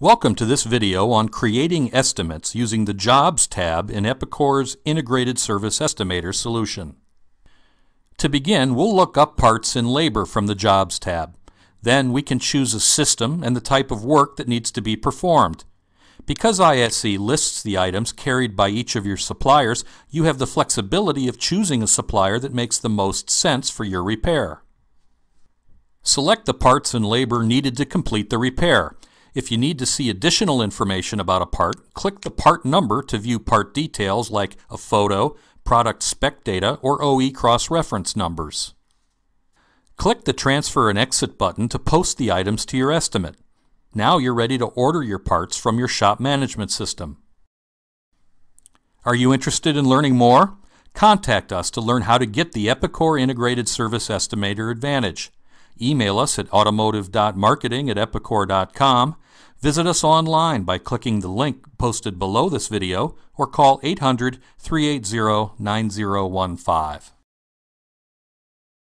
Welcome to this video on creating estimates using the Jobs tab in Epicor's Integrated Service Estimator solution. To begin, we'll look up parts and labor from the Jobs tab. Then we can choose a system and the type of work that needs to be performed. Because ISE lists the items carried by each of your suppliers, you have the flexibility of choosing a supplier that makes the most sense for your repair. Select the parts and labor needed to complete the repair. If you need to see additional information about a part, click the part number to view part details like a photo, product spec data, or OE cross-reference numbers. Click the Transfer and Exit button to post the items to your estimate. Now you're ready to order your parts from your shop management system. Are you interested in learning more? Contact us to learn how to get the Epicor Integrated Service Estimator Advantage. Email us at automotive.marketing at. Visit us online by clicking the link posted below this video or call 800 380 9015.